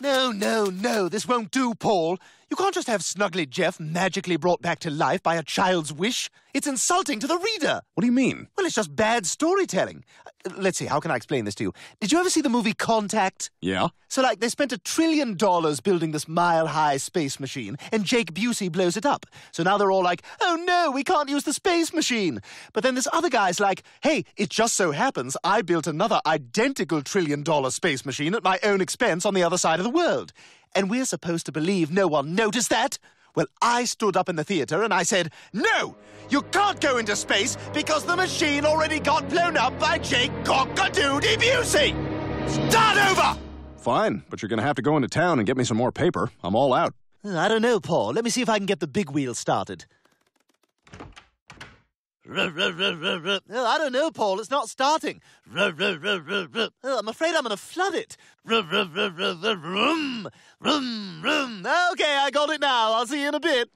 No, no, no, this won't do, Paul. You can't just have Snuggly Jeff magically brought back to life by a child's wish. It's insulting to the reader. What do you mean? Well, it's just bad storytelling. Let's see, how can I explain this to you? Did you ever see the movie Contact? Yeah? So, like, they spent a trillion dollars building this mile high space machine, and Jake Busey blows it up. So now they're all like, oh no, we can't use the space machine. But then this other guy's like, hey, it just so happens I built another identical trillion dollar space machine at my own expense on the other side of the world. And we're supposed to believe no one noticed that? Well, I stood up in the theater and I said, no, you can't go into space because the machine already got blown up by Jake Cockadoo Busey. Start over! Fine, but you're gonna have to go into town and get me some more paper. I'm all out. I don't know, Paul. Let me see if I can get the big wheel started. Oh, I don't know, Paul. It's not starting. Oh, I'm afraid I'm going to flood it. Okay, I got it now. I'll see you in a bit.